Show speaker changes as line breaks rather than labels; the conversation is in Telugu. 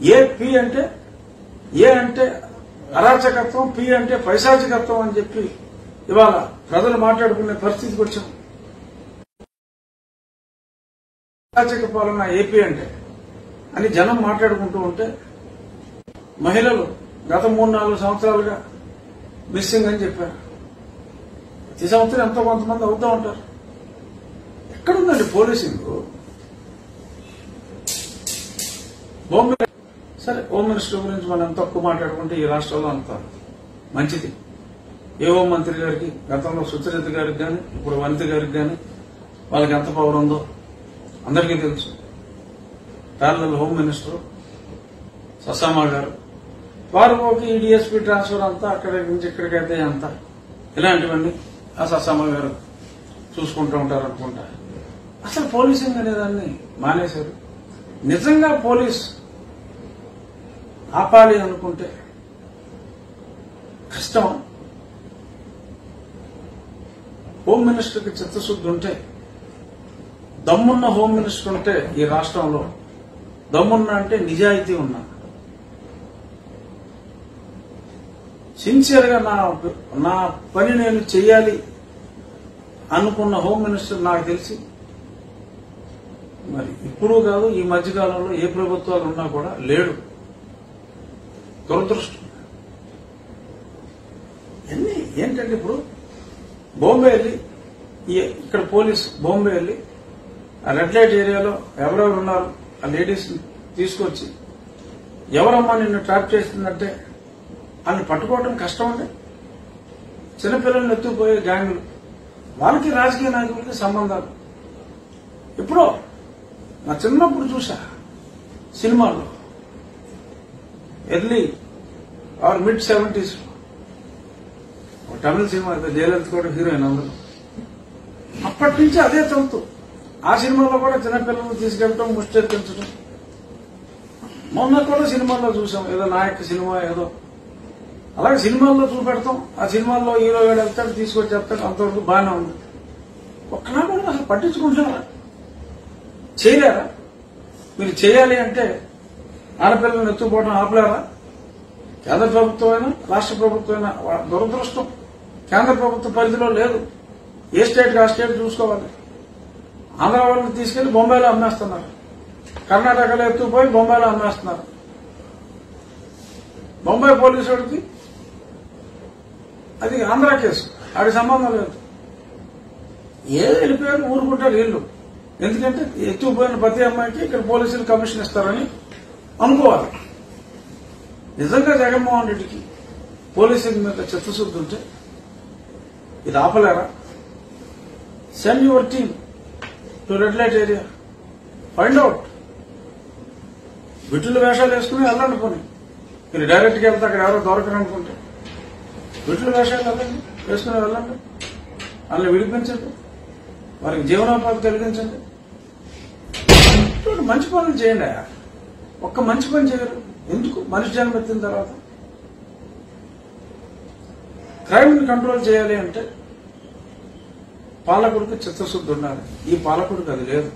ఏ పి అంటే ఏ అంటే అరాచకత్వం పి అంటే పైశాచికత్వం అని చెప్పి ఇవాళ ప్రజలు మాట్లాడుకునే పరిస్థితికి వచ్చాం. అరాచక పాలన ఏపీ అంటే అని జనం మాట్లాడుకుంటూ ఉంటే మహిళలు గత మూడు నాలుగు సంవత్సరాలుగా మిస్సింగ్ అని చెప్పారు. ప్రతి సంవత్సరం ఎంతో కొంతమంది అవుతూ ఉంటారు. ఎక్కడుందండి పోలీసింగ్? హోమ్ సరే హోమ్ మినిస్టర్ గురించి మనం తక్కువ మాట్లాడుకుంటే ఈ రాష్ట్రంలో అంత మంచిది. ఏ హోం మంత్రి గారికి గతంలో సుచరిత గారికి కానీ ఇప్పుడు వనిత గారికి కానీ వాళ్ళకి ఎంత పవర్ ఉందో అందరికీ తెలుసు. ప్యారల హోమ్ మినిస్టర్ ససామా గారు. వారు ఒక ఈడీఎస్పీ ట్రాన్స్ఫర్ అంతా అక్కడి నుంచి ఇక్కడికైతే అంత ఇలాంటివన్నీ ఆ ససామా గారు చూసుకుంటూ ఉంటారు అనుకుంటా. అసలు పోలీసింగ్ అనేదాన్ని మానేశారు. నిజంగా పోలీస్ ఆపాలి అనుకుంటే కష్టం. హోమ్ మినిస్టర్కి చిత్తశుద్ధి ఉంటే దమ్మున్న హోమ్ మినిస్టర్ ఉంటే ఈ రాష్ట్రంలో దమ్మున్న అంటే నిజాయితీ ఉన్నా. సిన్సియర్గా నా నా పని నేను చేయాలి అనుకున్న హోమ్ మినిస్టర్ నాకు తెలిసి మరి ఇప్పుడు కాదు ఈ మధ్యకాలంలో ఏ ప్రభుత్వాలు ఉన్నా కూడా లేడు. దురదృష్టం. ఎన్ని ఏంటంటే ఇప్పుడు? బాంబే వెళ్ళి ఇక్కడ పోలీస్ బాంబే వెళ్ళి ఆ రెడ్ లైట్ ఏరియాలో ఎవరెవరు ఉన్నారు ఆ లేడీస్ తీసుకొచ్చి ఎవరమ్మా నిన్ను ట్రాప్ చేస్తుందంటే వాళ్ళని పట్టుకోవడం కష్టం అండి. చిన్నపిల్లల్ని ఎత్తుకుపోయే గ్యాంగులు. వాళ్ళకి రాజకీయ నాయకులకి సంబంధాలు. ఎప్పుడో నా చిన్నప్పుడు చూసా సినిమాల్లో. Early or mid seventies. Tamil cinema అయితే జయలలిత కూడా హీరోయిన్ అందరూ అప్పటి నుంచి అదే చదువుతూ. ఆ సినిమాలో కూడా చిన్నపిల్లలు తీసుకెళ్ళటం ముష్టెత్తించడం మొన్న కూడా సినిమాల్లో చూసాం. ఏదో నాయక సినిమా ఏదో. అలాగే సినిమాల్లో చూపెడతాం. ఆ సినిమాల్లో హీరో వేడు వెళ్తాడు తీసుకొచ్చేస్తాడు అంతవరకు బాగానే ఉంది. ఒక్కనా కూడా అసలు పట్టించుకుంటున్నారా చేయలేరా మీరు చేయాలి అంటే ఆడపిల్లలను ఎత్తుకుపోవడం ఆపలేరా? కేంద్ర ప్రభుత్వం అయినా రాష్ట్ర ప్రభుత్వం అయినా దురదృష్టం. కేంద్ర ప్రభుత్వ పరిధిలో లేదు. ఏ స్టేట్ ఆ స్టేట్ చూసుకోవాలి. ఆంధ్ర వాళ్ళని తీసుకెళ్ళి బొంబాయిలో అమ్మేస్తున్నారు. కర్ణాటకలో ఎత్తుకుపోయి బొంబాయిలో అమ్మేస్తున్నారు. బొంబాయి పోలీసు వాడికి అది ఆంధ్ర కేసు. వాడికి సంబంధం లేదు. ఏదో వెళ్ళిపోయారు? ఊరుకుంటారు వీళ్ళు. ఎందుకంటే ఎత్తుకుపోయిన ప్రతి అమ్మాయికి ఇక్కడ పోలీసులు కమిషన్ ఇస్తారని అనుకోవాలి. నిజంగా జగన్మోహన్ రెడ్డికి పోలీసింగ్ మీద చిత్తశుద్ధి ఉంటే ఇది ఆపలేరా? Send your team to red light area find out బిడ్డలు వేషాలు వేసుకుని వెళ్ళండి పోనీ. మీరు డైరెక్ట్గా వెళ్తే అక్కడ ఎవరో దొరకరు అనుకుంటే. వేషాలు వెళ్ళండి వేసుకుని వెళ్ళండి. వాళ్ళని విడిపించండి. వారికి జీవనోపాధి కలిగించండి. మంచి పనులు చేయండి అయ్యా. ఒక్క మంచి పని చేయరు. ఎందుకు? మనిషి జన్మ ఎత్తిన తర్వాత. క్రైమ్ని కంట్రోల్ చేయాలి అంటే పాలకుడికి చిత్తశుద్ధి ఉండాలి. ఈ పాలకుడికి అది లేదు.